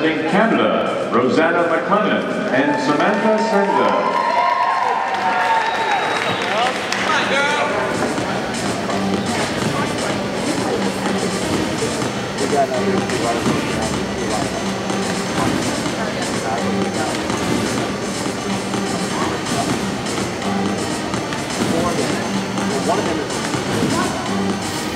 representing Canada, Rosanna McLennan and Samantha Senda. One of them is